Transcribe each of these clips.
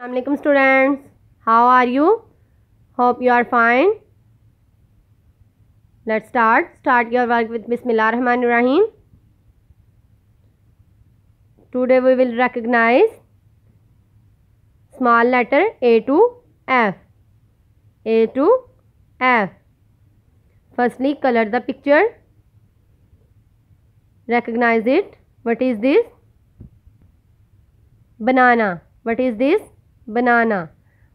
Assalamualaikum students. How are you? Hope you are fine. Let's start. Start your work with bismillah rahman rahim today we will recognize small letter a to f. A to f. Firstly color the picture. Recognize it. What is this? Banana. What is this banana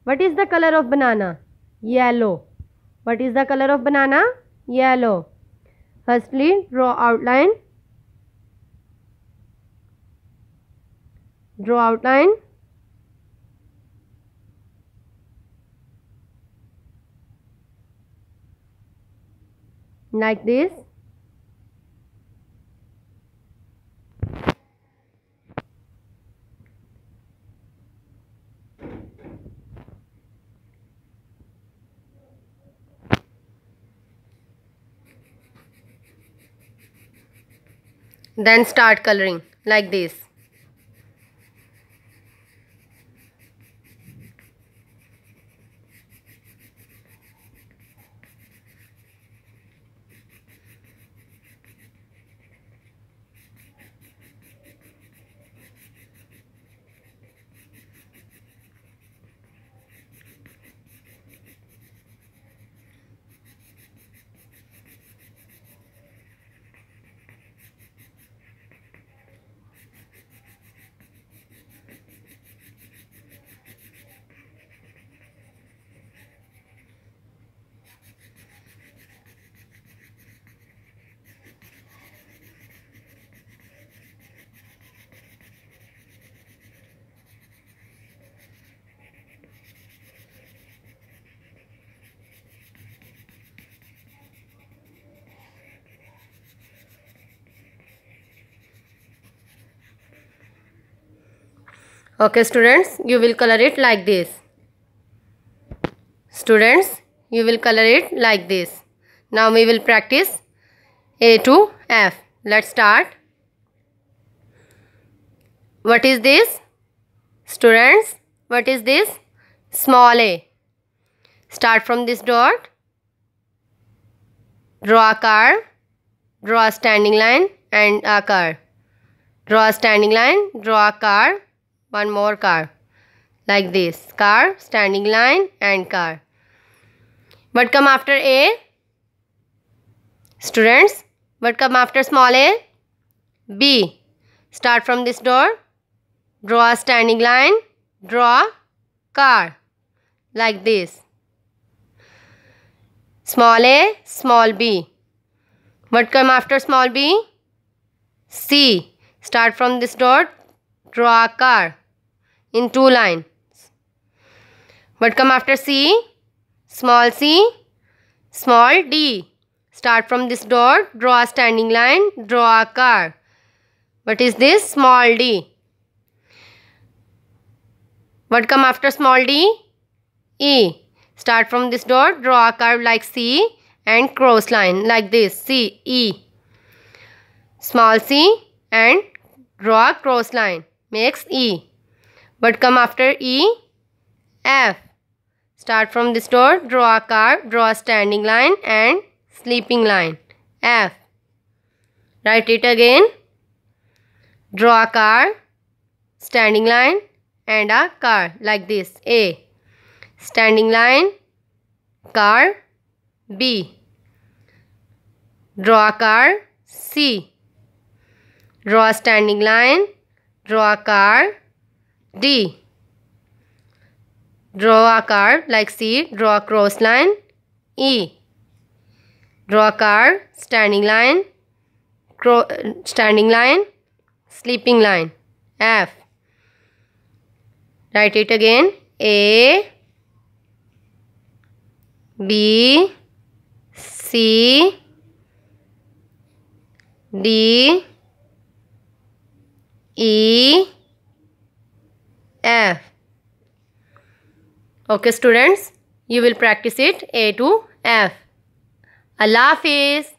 what is the color of banana yellow what is the color of banana yellow firstly draw outline draw outline like this then start coloring like this okay students you will color it like this. Students you will color it like this. Now we will practice a to f. Let's start. What is this? Students what is this? Small a. Start from this dot. Draw a car draw a standing line and a car draw a standing line draw a car one more car. Like this. Car standing line and car. What come after a. Students what come after small a. B. Start from this door. Draw a standing line. Draw car. Like this. Small a small b. What come after small b. C. Start from this door. Draw a car in two lines. What come after C? Small c, small d. Start from this dot, draw a standing line, draw a car. What is this? Small d. What come after small d? E. Start from this dot, draw a curve like C and cross line like this, C, E. Small c and draw a cross line makes E. What come after E? F. Start from this door, draw a car, draw a standing line and sleeping line. F. Write it again. Draw a car, standing line and a car like this. A. Standing line, car, B. Draw a car, C. Draw a standing line, draw a car, D. Draw a card like C. Draw a cross line. E. Draw a card, standing line, standing line, sleeping line. F. Write it again. A. B. C. D. E. F. Okay students, you will practice it A to F. Allah Hafiz.